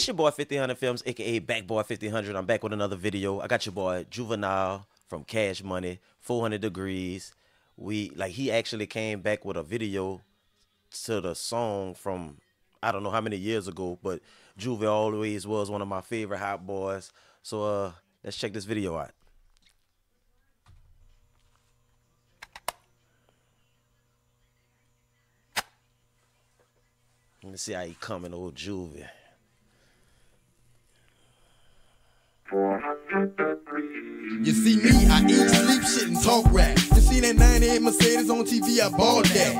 It's your boy 1500 Films, aka Backboy 1500. I'm back with another video. I got your boy Juvenile from Cash Money, 400 Degreez. We like he actually came back with a video to the song from I don't know how many years ago, but Juve always was one of my favorite hot boys. So uh let's check this video out. Let me see how he coming, old Juvie. You see me, I eat, sleep, shit, and talk rap. You see that 98 Mercedes on TV, I bought that.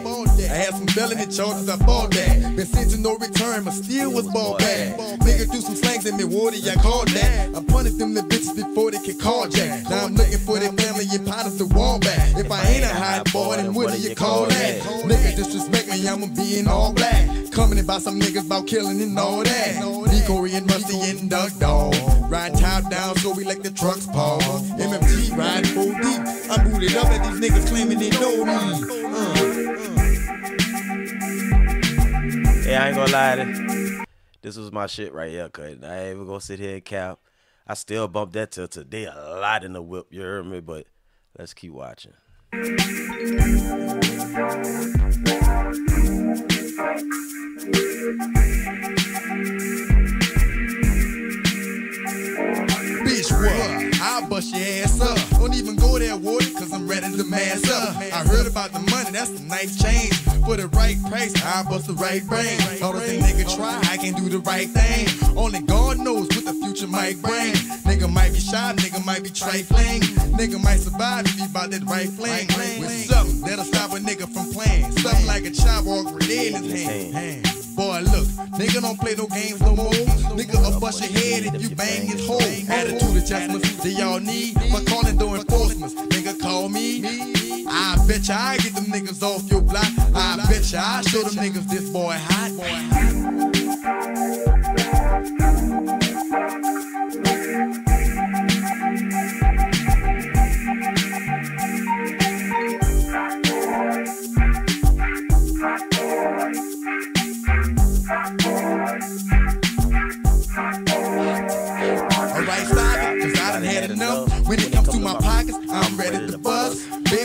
I had some felony charges, I bought that. Been sent to no return, but still was ball back. Nigga do some slangs in Milwaukee, I called that. I punished them the bitches before they could call Jack. Now I'm looking for their family and partners to wall back. If I ain't a hot boy, then what do you call that? Nigga disrespect me, I'ma be in all black. Coming about some niggas about killing and all that. Decoy and Musty and Duck Dog. Ride top down so we like the trucks pause. MMT ride full deep. I'm booted up at these niggas claiming they know me. I ain't gonna lie. To this was my shit right here, cuz I ain't even gonna sit here and cap. I still bump that till today a lot in the whip, you heard me? But let's keep watching. I'll bust your ass up. Don't even go there, Woody, cause I'm ready to mass up. I heard about the money, that's a nice change. For the right price, I'll bust the right brain. All the thing nigga try, I can do the right thing. Only God knows what the future might bring. Nigga might be shy, nigga might be trifling. Nigga might survive if he bout that right fling. With something that'll stop a nigga from playing. Something like a chop or a grenade in his hand. Boy, look, nigga don't play no games no more. Nigga, will bust your head if you bang his hole. Attitude adjustments that y'all need. But calling though enforcements. Nigga, call me. I bet ya I get them niggas off your block. I bet ya I show them niggas this boy hot. Boy hot.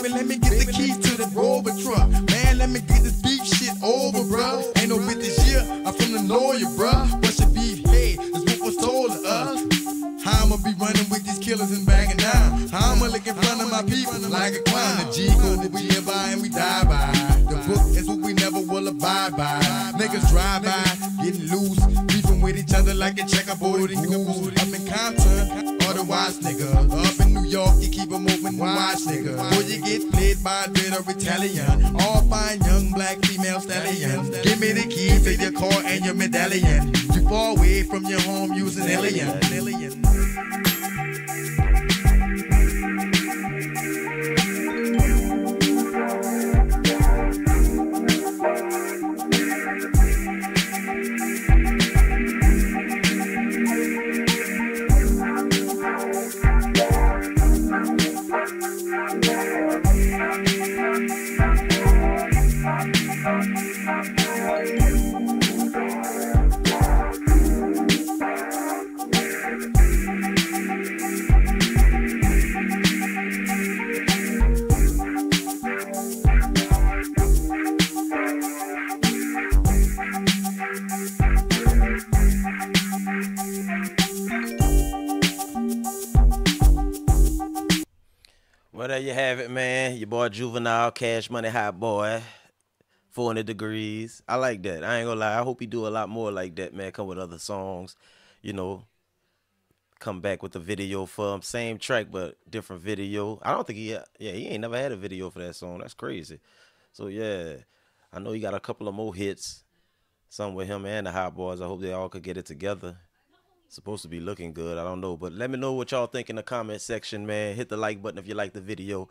Baby, let me get the keys to the Rover truck. Man, let me get this beef shit over, bruh. Ain't no bit this year, I'm from the lawyer, bruh. What's your beef head? Is what was told to us. Uh. How I'ma be running with these killers and banging down? I'ma look in front of my people like a clown? The G code that we live by and we die by. The book is what we never will abide by. Niggas drive by, getting loose, beefing with each other like a checkerboard and goose. Up in Compton, otherwise nigga. Up in New York, you keep open and watch nigga. Or you get played by a or Italian. All fine young black female stallions. Give me the keys to your car and your medallion. You far away from your home using alien. alien. Well, there you have it, man. Your boy Juvenile, Cash Money Hot Boy, 400 Degreez. I like that. I ain't gonna lie. I hope he do a lot more like that, man. Come with other songs, you know. Come back with a video for him. Same track, but different video. I don't think he, uh, yeah, he ain't never had a video for that song. That's crazy. So, yeah, I know he got a couple of more hits. Some with him and the Hot Boys. I hope they all could get it together. Supposed to be looking good. I don't know. But let me know what y'all think in the comment section, man. Hit the like button if you like the video.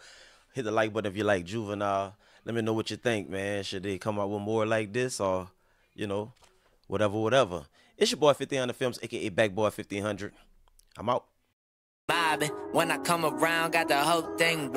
Hit the like button if you like Juvenile. Let me know what you think, man. Should they come out with more like this or, you know, whatever, whatever. It's your boy 1500 Films, aka Backboy 1500. I'm out. When I come around, got the whole thing.